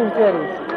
subsidiaries